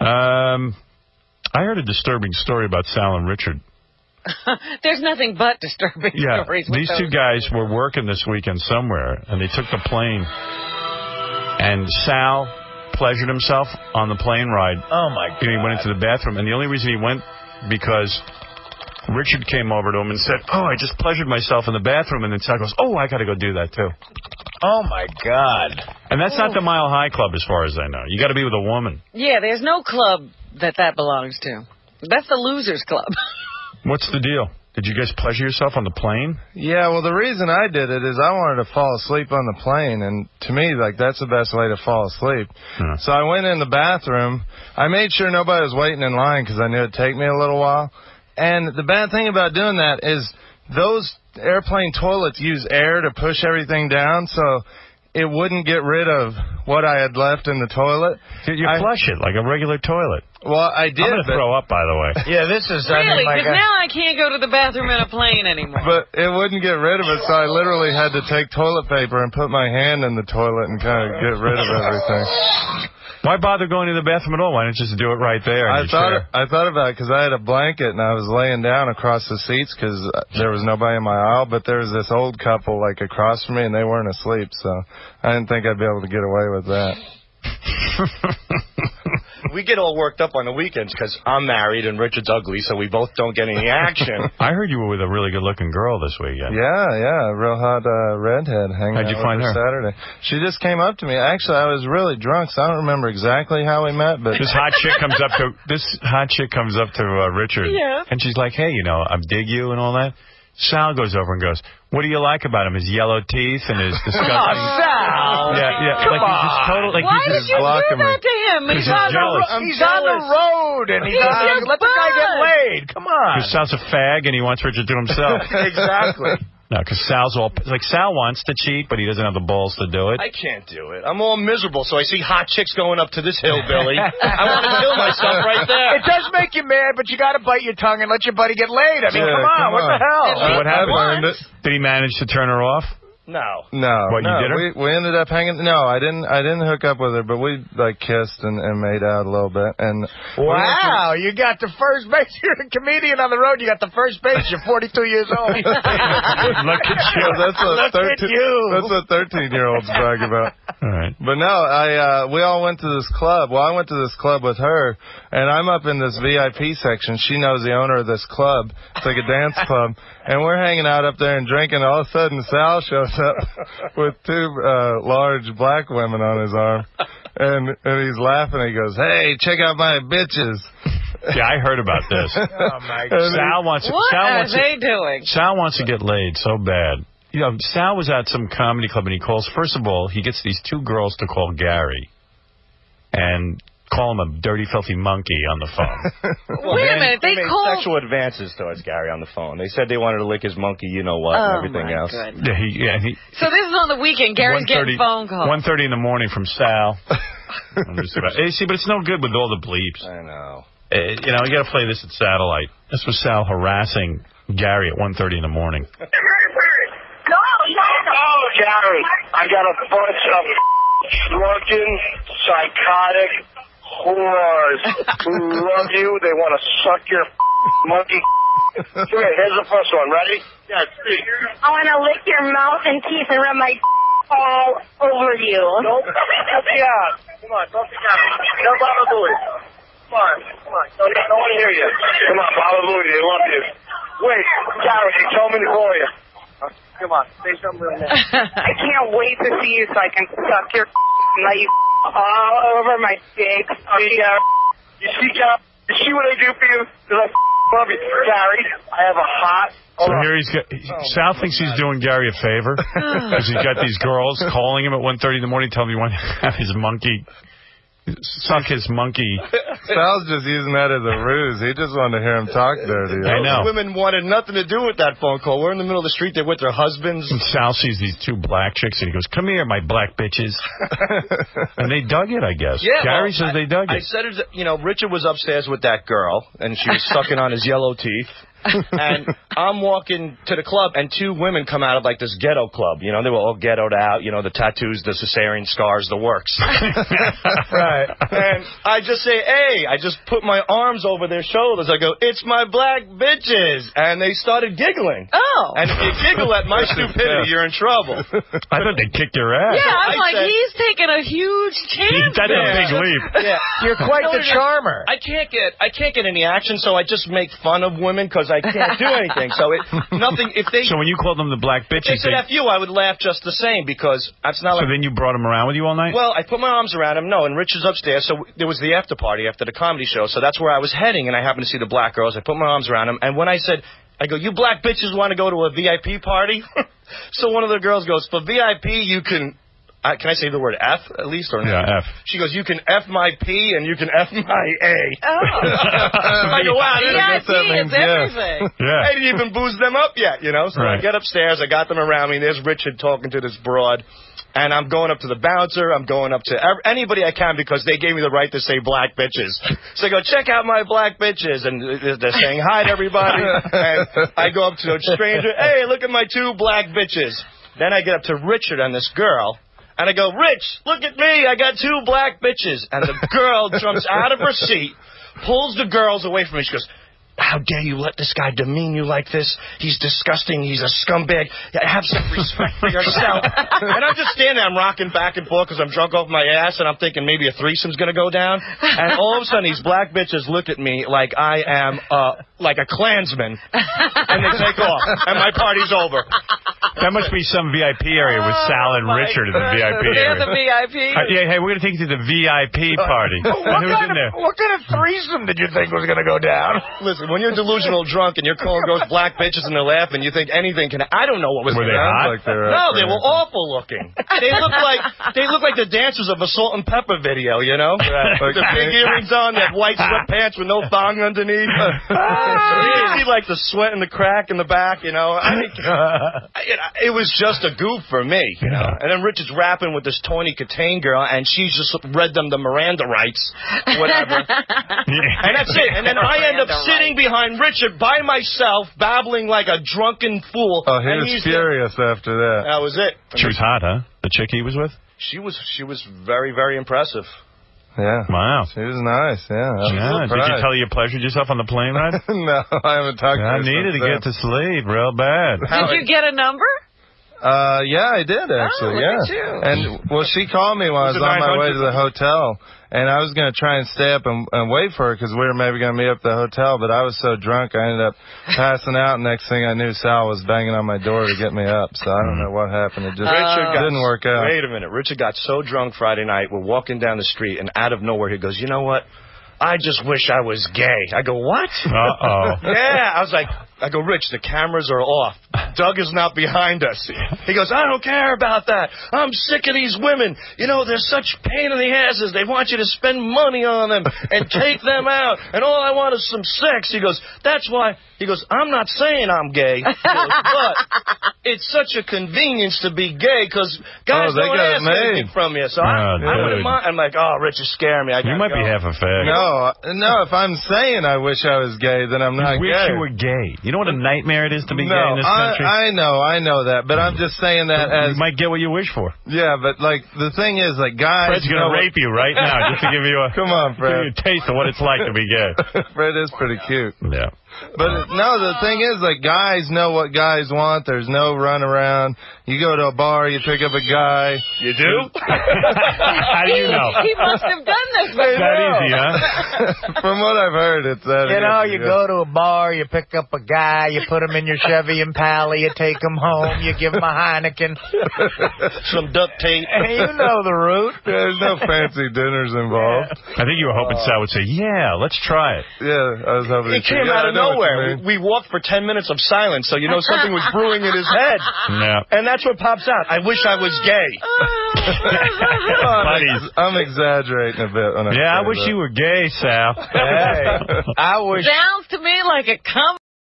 Um, I heard a disturbing story about Sal and Richard. There's nothing but disturbing Yeah, stories. with these two guys were working this weekend somewhere, and they took the plane. And Sal pleasured himself on the plane ride. Oh, my God. And he went into the bathroom, and the only reason he went because Richard came over to him and said, "Oh, I just pleasured myself in the bathroom," and then Sal goes, "Oh, I got to go do that too." Oh, my God. And that's not the Mile High Club, as far as I know. You got to be with a woman. Yeah, there's no club that that belongs to. That's the losers club. What's the deal? Did you guys pleasure yourself on the plane? Yeah, well, the reason I did it is I wanted to fall asleep on the plane, and to me, like that's the best way to fall asleep. Yeah. So I went in the bathroom. I made sure nobody was waiting in line because I knew it'd take me a little while. And the bad thing about doing that is those airplane toilets use air to push everything down, so it wouldn't get rid of what I had left in the toilet. You I- flush it like a regular toilet. Well, I did, I'm going to but, throw up, by the way. Yeah, this is, I really? mean, like, Because now I can't go to the bathroom in a plane anymore. but it wouldn't get rid of it, so I literally had to take toilet paper and put my hand in the toilet and kind of get rid of everything. Why bother going to the bathroom at all? Why don't you just do it right there? I thought chair? I thought about it because I had a blanket and I was laying down across the seats because uh, there was nobody in my aisle, but there was this old couple like across from me and they weren't asleep, so I didn't think I'd be able to get away with that. We get all worked up on the weekends because I'm married and Richard's ugly, so we both don't get any action. I heard you were with a really good-looking girl this weekend. Yeah, yeah, real hot uh, redhead hanging How'd you out find her? Saturday. She just came up to me. Actually, I was really drunk, so I don't remember exactly how we met, but This hot chick comes up to this hot chick comes up to uh, Richard, Yeah. and she's like, "Hey, you know, I dig you and all that." Sal goes over and goes, "What do you like about him? His yellow teeth and his disgusting." Sal! Yeah, yeah. Come like he's just on. total. Like Why he's did just you do blocking that to him? Because He's he's on the jealous. ro- I'm he's on the road, and he's, He's on, just let the guy get laid. Come on. Because Sal's a fag and he wants Richard to do himself. exactly. No, because Sal's all like Sal wants to cheat, but he doesn't have the balls to do it. I can't do it. I'm all miserable, so I see hot chicks going up to this hillbilly. I want to kill myself right there. It does make you mad, but you got to bite your tongue and let your buddy get laid. I mean, Yeah, come on, come what the hell? At what happened? Did he manage to turn her off? No. No, What, you no, we we ended up hanging. No, I didn't. I didn't hook up with her, but we like kissed and, and made out a little bit. And we to- Wow, you got the first base. You're a comedian on the road. You got the first base. You're 42 years old. Look at you. that's what Look at 13 you. That's what thirteen year olds brag about. All right. But no, I uh we all went to this club. Well, I went to this club with her, and I'm up in this VIP section. She knows the owner of this club. It's like a dance club, and we're hanging out up there and drinking. All of a sudden, Sal shows up with two uh large black women on his arm, and and he's laughing. He goes, "Hey, check out my bitches." Yeah, I heard about this. oh, my And Sal wants. What Sal are wants. to- they doing? Sal wants to get laid so bad. You know, Sal was at some comedy club and he calls. First of all, he gets these two girls to call Gary, and call him a dirty, filthy monkey on the phone. Wait a minute, they made called. sexual advances towards Gary on the phone. They said they wanted to lick his monkey, you know what, Oh, and everything my else. yeah, he, yeah, he, So this is on the weekend. Gary's getting 1:30 phone calls. 1.30 in the morning from Sal. I'm just about, eh, see, but it's no good with all the bleeps. I know. Eh, you know, you got to play this at satellite. This was Sal harassing Gary at 1.30 in the morning. Oh, Gary, I got a bunch of drunken, psychotic whores who love you. They want to suck your monkey. Here, here's the first one. Ready? Yeah, three. I want to lick your mouth and teeth and rub my all over you. Be out. Come on, don't be out. No Baba Booey. Come on, come on. Don't, don't want to hear you. Come on, Baba Booey, they love you. Wait, Gary, he told me to call you. Come on, say something real nice. I can't wait to see you so I can suck your and let you all over my big See, Gary? You see, Gary? You see what I do for you? Because I love you. Gary, I have a hot... So Hold on. here he's got, Sal oh, thinks he's doing Gary a favor because he's got these girls calling him at 1.30 in the morning telling him he wants to have his monkey, suck his monkey. Sal's just using that as a ruse. He just wanted to hear him talk dirty. I know. Those women wanted nothing to do with that phone call. We're in the middle of the street. They're with their husbands. And Sal sees these two black chicks and he goes, come here, my black bitches. and they dug it, I guess. Yeah, Gary well, says they dug it. I said, it, you know, Richard was upstairs with that girl, and she was sucking on his yellow teeth. and I'm walking to the club, and two women come out of like this ghetto club. You know, they were all ghettoed out. You know, the tattoos, the cesarean scars, the works. Right. and I just say, "Hey!" I just put my arms over their shoulders. I go, "It's my black bitches," and they started giggling. Oh. And if you giggle at my stupidity, you're in trouble. I thought they kicked your ass. yeah, I'm I like, said- he's taking a huge chance. That's a big leap. Yeah. You're quite the charmer. I can't get I can't get any action, so I just make fun of women because I can't do anything. So it nothing. If they So when you called them the black if they said they, F you, I would laugh just the same because that's not so like. then you brought them around with you all night? Well, I put my arms around him. No, and Rich is upstairs, so there was the after party after the comedy show. So that's where I was heading, and I happened to see the black girls. I put my arms around him, and when I said, "I go, you black bitches want to go to a VIP party?" so one of the girls goes, "For VIP, you can." I, can I say the word F at least or no? Yeah, F. She goes, "You can F my P and you can F my A." Oh. I go, wow, VIP I guess that is means yes. everything. Yeah. didn't even booze them up yet, you know. So I get upstairs, I got them around me. There's Richard talking to this broad, and I'm going up to the bouncer. I'm going up to anybody I can because they gave me the right to say black bitches. So I go, check out my black bitches, and they're saying hi to everybody. and I go up to a stranger, hey, look at my two black bitches. Then I get up to Richard and this girl. And I go, Rich, look at me. I got two black bitches. And the girl jumps out of her seat, pulls the girls away from me. She goes, how dare you let this guy demean you like this? He's disgusting. He's a scumbag. Have some respect for yourself. and I'm just standing there. I'm rocking back and forth because I'm drunk off my ass, and I'm thinking maybe a threesome's going to go down. And all of a sudden, these black bitches look at me like I am uh, like a Klansman, and they take off, and my party's over. That must be some VIP area with Sal and Oh, my Richard in the VIP They're the area. VIP. Uh, yeah, hey, we're gonna take you to the VIP party. What who's kind, in there? of, what kind of threesome did you think was going to go down? Listen, when you're delusional drunk and you're goes black bitches and they're laughing, you think anything can. I don't know what was Were they going on. hot? Like No, they were awful looking. They look like they look like the dancers of a Salt-N-Pepa video, you know? Like- the big earrings on, that white sweatpants with no thong underneath. you can see like the sweat and the crack in the back, you know. I mean, I- it, it was just a goof for me, you know. And then Richard's rapping with this Tawny Kitaen girl, and she's just read them the Miranda rights, whatever. And that's it. And then I end up sitting behind Richard by myself, babbling like a drunken fool. Oh, he and was he's furious after that. That was it. She was hot, huh? The chick he was with? She was she was very very impressive. Yeah. Wow. She was nice, yeah. Yeah. Did you tell her you pleasured yourself on the plane ride? no, I haven't talked to her. I needed to since get to sleep real bad. Did you get a number? Uh, yeah, I did actually. look yeah. And well, she called me while I Was was on my way to the hotel, and I was gonna try and stay up and, and wait for her because we were maybe gonna meet up at the hotel. But I was so drunk, I ended up passing out. Next thing I knew, Sal was banging on my door to get me up. So I don't know what happened. It just Richard got, didn't work out. Wait a minute. Richard got so drunk Friday night. We're walking down the street, and out of nowhere, he goes, "You know what? I just wish I was gay." I go, "What?" Uh-oh. yeah. I was like, I go, Rich, the cameras are off. Doug is not behind us. He goes, I don't care about that. I'm sick of these women. You know, they're such pain in the asses. They want you to spend money on them and take them out. And all I want is some sex. He goes, that's why. He goes, I'm not saying I'm gay. Goes, but it's such a convenience to be gay because guys Oh, they don't got ask made. anything from you. So I, Oh, I wouldn't dude. mind. I'm like, oh, Rich is scaring me. I You gotta might be half a fag. No, no. If I'm saying I wish I was gay, then I'm not you wish gay. you were gay. You know what a nightmare it is to be no, gay in this country? I, know, I know that, but I'm just saying that as you might get what you wish for. yeah, but like the thing is, like guys. Fred's gonna rape you right now just to give you a Come on, give you Fred. a taste of what it's like to be gay. Fred is pretty cute. Yeah. But no, the thing is, like, guys know what guys want. There's no run around. You go to a bar, you pick up a guy. You do? How do you know? He must have done this That easy, huh? From what I've heard, it's that. You know, easy, you go to a bar, you pick up a guy, you put him in your Chevy Impala, you take him home, you give him a Heineken. Some duct tape. Hey, you know the route. There's no fancy dinners involved. I think you were hoping uh, Sal would say, "Yeah, let's try it." Yeah, I was hoping. It he'd came out of know what you nowhere. We, we walked for 10 minutes of silence, so you know something was brewing in his head. Yeah. And that's what pops out. I wish I was gay. Oh, Buddies. I'm exaggerating a bit. When Yeah, I wish that. you were gay, Sal. Hey, I wish Sounds to me like a cum